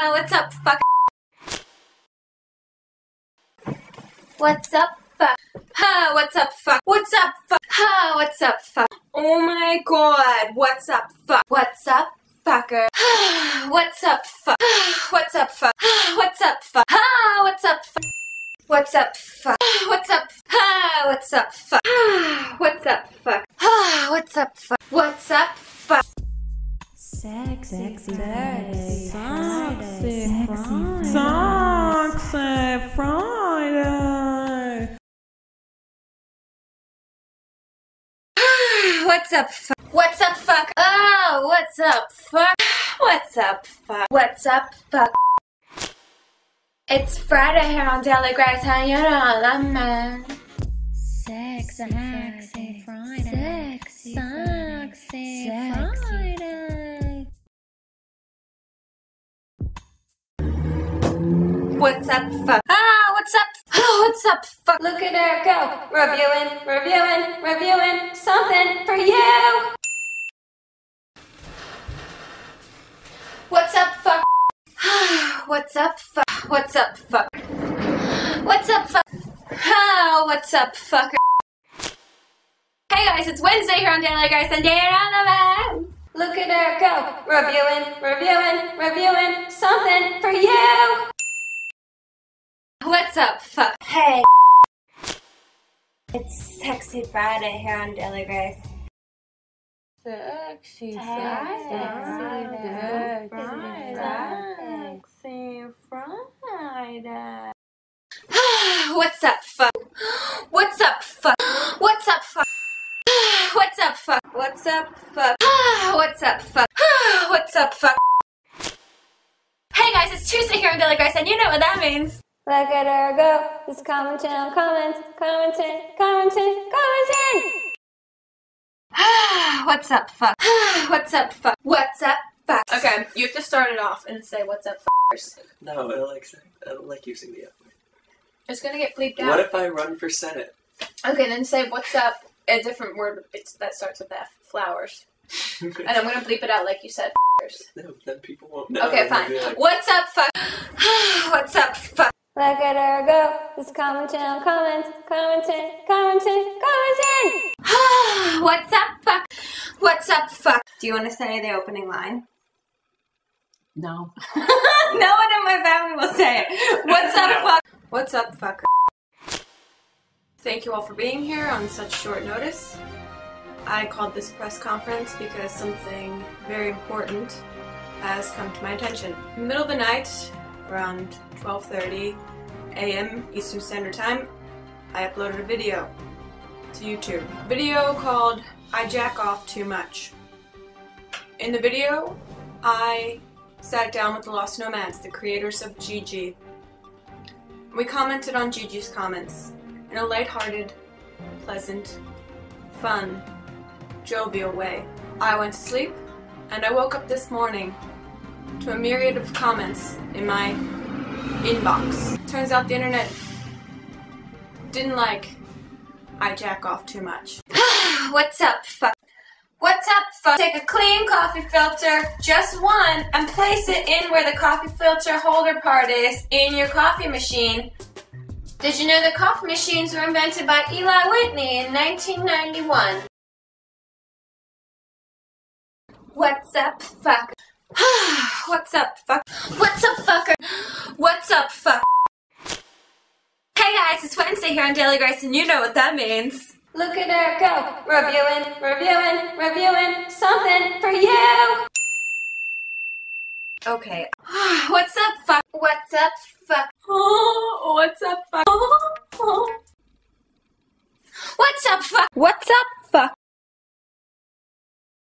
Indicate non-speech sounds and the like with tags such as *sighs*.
Ha, what's up, fuck? What's up, fuck? Ha, what's up, fuck? What's up, fuck? Ha, what's up, fuck? Oh my god, what's up, fuck? What's up, fucker? what's up, fuck? what's up, fuck? what's up, fuck? Ha, what's up, fuck? What's up, fuck? What's up? Ha, what's up, fuck? what's up, fuck? Ha, what's up, fuck? What's up? Sexy, Sexy Friday. Sexy Friday. Sexy *sighs* Friday. What's up. What's up, fuck? Oh, what's up, fuck? *sighs* What's up, fuck? What's up, fuck? It's Friday here on Daily Grace. How you doing, man? Sexy, sexy Friday. Sexy, Sexy Sexy. Friday. What's up, fuck? Ah, what's up? Oh, *sighs* what's up, fuck? Look at her go. Reviewing, reviewing, reviewing something for you. What's up, fuck? *sighs* what's up, fuck? What's up, fuck? What's up, fuck? Oh, *sighs* what's up, fucker? Hey guys, it's Wednesday here on Daily Guys and Day on the. Look at her go. Reviewing, reviewing, reviewing something for you. What's up, fuck? Hey. It's Sexy Friday here on Daily Grace. Sexy Friday. Friday. Sexy Friday. What's up, fuck? What's up, fuck? *sighs* What's up, fuck? What's *sighs* up, fuck? What's up, fuck? What's up, fuck? What's up, fuck? Hey guys, it's Tuesday here on Daily Grace, and you know what that means. Look at her go. Just commenting on comments, commenting, commenting, commenting. *sighs* What's up, fuck? *sighs* What's up, fuck? What's up, fuck? Okay, you have to start it off and say what's up first. No, I don't like I don't like using the F word. It's gonna get bleeped out. What if I run for senate? Okay, then say what's up, a different word it's, that starts with F, flowers. And I'm gonna bleep it out like you said first. *laughs* no, then people won't know. Okay, fine. like, What's up, fuck? *sighs* What's up, fuck? Look at her go. Just commenting on comments, commenting, commenting, commenting. *sighs* What's up, fuck? What's up, fuck? Do you want to say the opening line? No. *laughs* no one in my family will say it. What's up, fuck? What's up, fucker? Thank you all for being here on such short notice. I called this press conference because something very important has come to my attention. In the middle of the night, around 12:30 a.m. Eastern Standard Time, I uploaded a video to YouTube. Video called I Jack Off Too Much. In the video, I sat down with the Lost Nomads, the creators of Gigi, we commented on Gigi's comments in a lighthearted, pleasant, fun, jovial way. I went to sleep, and I woke up this morning to a myriad of comments in my inbox. Turns out the internet didn't like I jack off too much. *sighs* What's up, fuck? What's up, fuck? Take a clean coffee filter, just one, and place it in where the coffee filter holder part is in your coffee machine. Did you know the coffee machines were invented by Eli Whitney in 1991? What's up, fuck? *sighs* What's up, fuck? What's up, fucker? What's up, fuck? Hey guys, it's Wednesday here on Daily Grace, and you know what that means. Look at her go. Reviewing, reviewing, reviewing something for you. Okay. *sighs* What's up, fuck? What's up, fuck? Oh, *gasps* what's up, fuck?